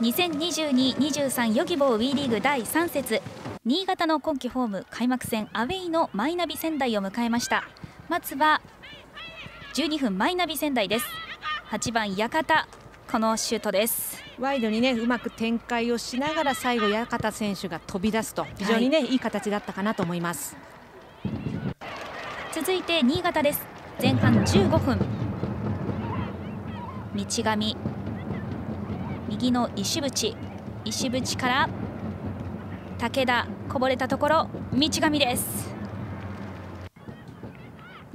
already.2022-23 ヨギボー WE リーグ第3節。新潟の今季ホーム開幕戦アウェイのマイナビ仙台を迎えました。まずは12分マイナビ仙台です。8番館このシュートです。ワイドにねうまく展開をしながら最後館選手が飛び出すと。非常にね、はい、いい形だったかなと思います。続いて新潟です。前半15分。道上。右の石淵。石淵から武田こぼれたところ。道上です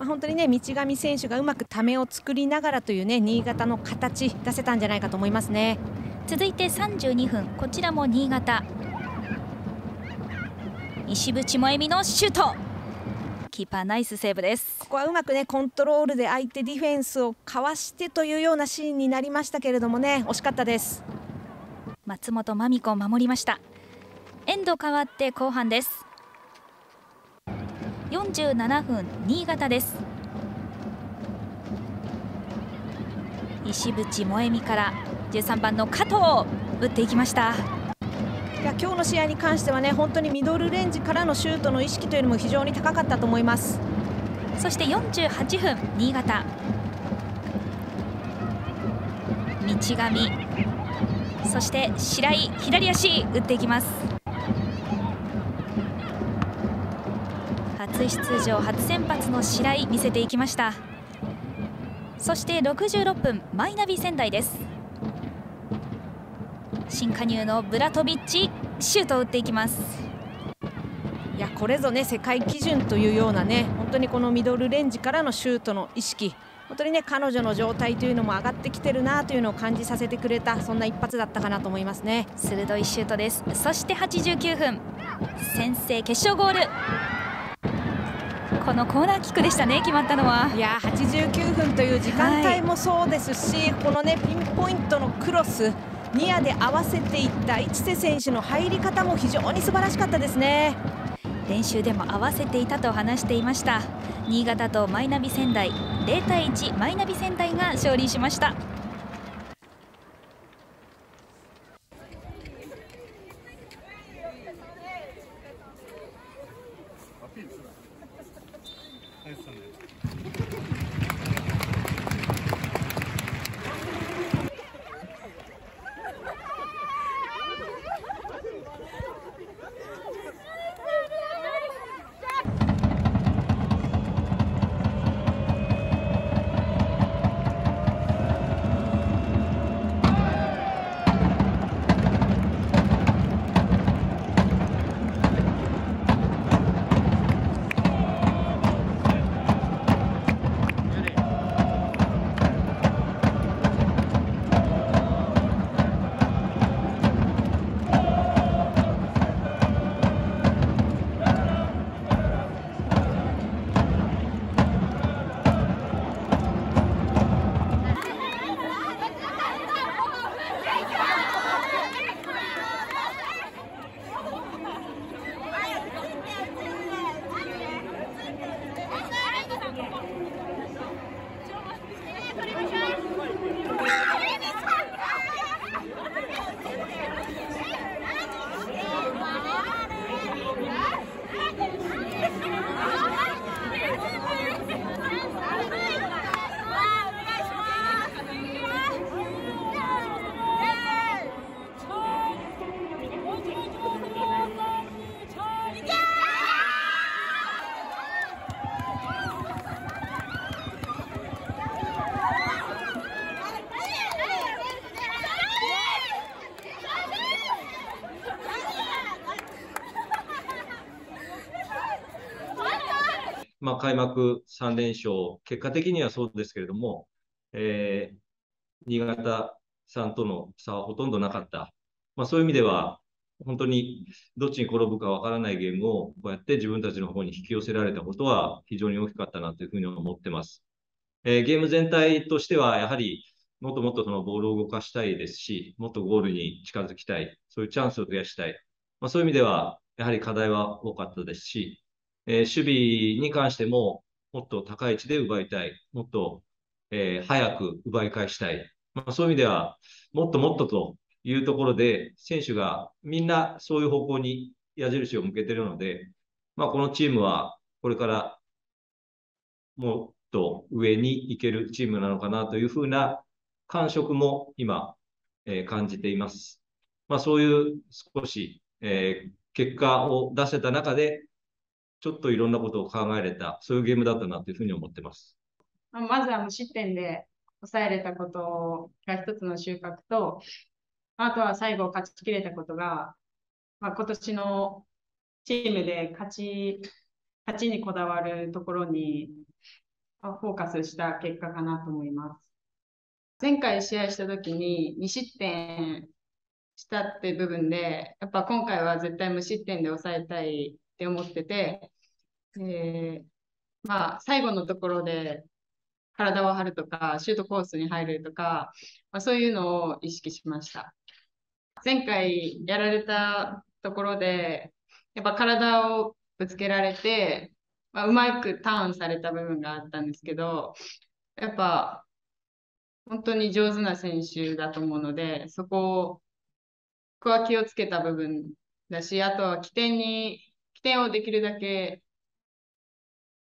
まあ、本当にね道上選手がうまくためを作りながらというね新潟の形出せたんじゃないかと思いますね。続いて32分こちらも新潟。石淵萌実のシュート。キーパーナイスセーブです。ここはうまくねコントロールで相手ディフェンスをかわしてというようなシーンになりましたけれどもね。惜しかったです。松本真美子守りました。エンド変わって後半です47分新潟です。石渕萌実から13番の加藤打っていきました。いや今日の試合に関してはね本当にミドルレンジからのシュートの意識というのも非常に高かったと思います。そして48分新潟。道上。そして白井左足打っていきます初出場初先発の白井見せていきました。そして66分マイナビ仙台です。新加入のブラトビッチシュートを打っていきます。いやこれぞね世界基準というようなね本当にこのミドルレンジからのシュートの意識。本当にね彼女の状態というのも上がってきてるなというのを感じさせてくれたそんな一発だったかなと思いますね。鋭いシュートです。そして89分先制決勝ゴールこのコーナーキックでしたね決まったのは。いや89分という時間帯もそうですし、はい、このねピンポイントのクロスニアで合わせていった市瀬選手の入り方も非常に素晴らしかったですね。練習でも合わせていたと話していました新潟とマイナビ仙台0対1マイナビ仙台が勝利しました まあ、開幕3連勝、結果的にはそうですけれども、えー、新潟さんとの差はほとんどなかった。まあ、そういう意味では、本当にどっちに転ぶかわからないゲームをこうやって自分たちの方に引き寄せられたことは非常に大きかったなというふうに思ってます。えー、ゲーム全体としてはやはりもっともっとそのボールを動かしたいですし、もっとゴールに近づきたい、そういうチャンスを増やしたい。まあ、そういう意味ではやはり課題は多かったですし、えー、守備に関しても、もっと高い位置で奪いたい。もっと、えー、早く奪い返したい。まあ、そういう意味では、もっともっとというところで、選手がみんなそういう方向に矢印を向けているので、まあ、このチームはこれからもっと上に行けるチームなのかなというふうな感触も今、えー、感じています。まあ、そういう少し、えー、結果を出せた中で、ちょっといろんなことを考えれた、そういうゲームだったなというふうに思ってます。まずは無失点で抑えれたことが一つの収穫と、あとは最後勝ちきれたことが、まあ、今年のチームで勝ち勝ちにこだわるところにフォーカスした結果かなと思います。前回試合した時に2失点したって部分で、やっぱ今回は絶対無失点で抑えたいって思ってて、えー、まあ最後のところで体を張るとか、シュートコースに入るとか、まあ、そういうのを意識しました。前回やられたところで、やっぱ体をぶつけられて、まあ、うまくターンされた部分があったんですけど、やっぱ本当に上手な選手だと思うので、そこを、ここは気をつけた部分だし、あとは起点に、起点をできるだけ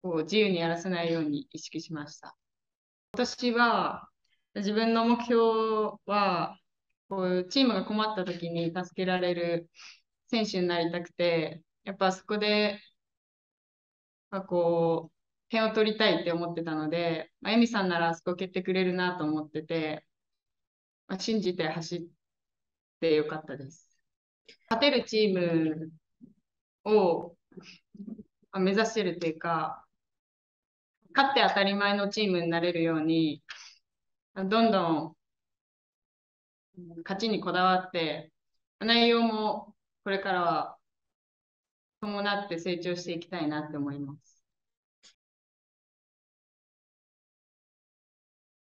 こう自由にやらせないように意識しました。今年は自分の目標はこういうチームが困った時に助けられる選手になりたくて、やっぱそこで、ま、こう、点を取りたいって思ってたので、まあ、エミさんならあそこ蹴ってくれるなと思ってて、まあ、信じて走ってよかったです。勝てるチームを目指してるっていうか、勝って当たり前のチームになれるように、どんどん勝ちにこだわって、内容もこれからは伴って成長していきたいなって思います。